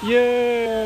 Yay!